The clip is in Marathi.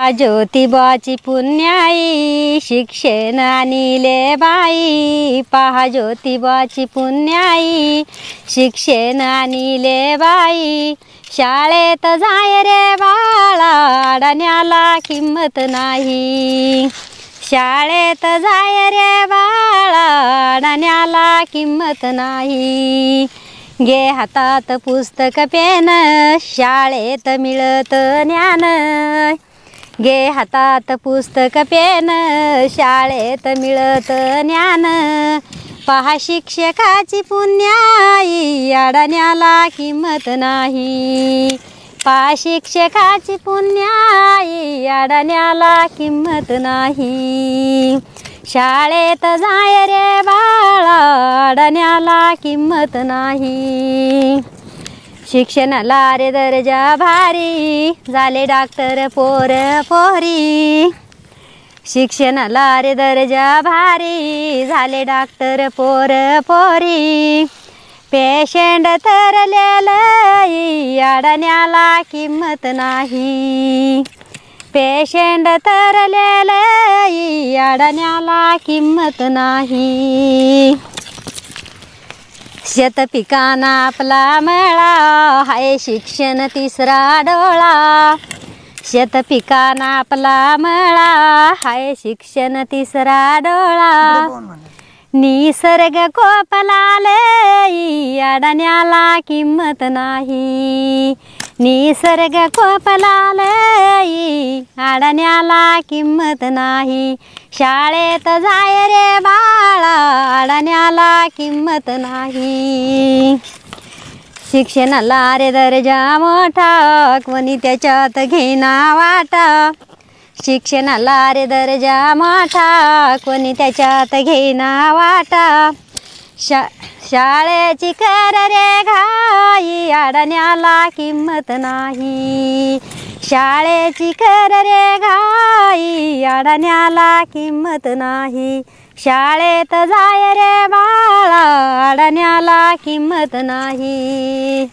ज्योतिबाची पुण्याई शिक्षण आणिले बाई. पहा ज्योतिबाची पुण्याई शिक्षण आणिले बाई. शाळेत जाय रे बाळा अडण्याला किंमत नाही. शाळेत जाय रे बाळा अडण्याला किंमत नाही. घे हातात पुस्तक पेन शाळेत मिळत ज्ञान. घे हातात पुस्तक पेन शाळेत मिळत ज्ञान. पहा शिक्षकाची पुण्याई अडण्याला किंमत नाही. पहा शिक्षकाची पुण्याई अडण्याला किंमत नाही. शाळेत जाय रे बाळा अडण्याला किंमत नाही. शिक्षणाला रे दर्जा भारी झाले डॉक्टर पोर पोरी. शिक्षणाला रे दर्जा भारी झाले डॉक्टर पोर पोरी. पेशंट तरलेलं अडण्याला किंमत नाही. पेशंट तरलेलं अडण्याला किंमत नाही. शेत पिकाना आपला मळा. हाय शिक्षण तिसरा डोळा. शेत पिकाना आपला मळा. हाय शिक्षण तिसरा डोळा. निसर्ग कोपलाले. अडण्याला किंमत नाही. निसर्ग कोपलालई अडण्याला किंमत नाही. शाळेत जाय रे बाळा अडण्याला किंमत नाही. शिक्षणाला रे दर्जा मोठा कोणी त्याच्यात घेना वाटा. शिक्षणाला रे दर्जा मोठा कोणी त्याच्यात घेना वाटा. शा शाळेची कर रे घाई अडण्याला किंमत नाही. शाळेची कर रे घाई अडण्याला किंमत नाही. शाळेत जाय रे बाळा अडण्याला किंमत नाही.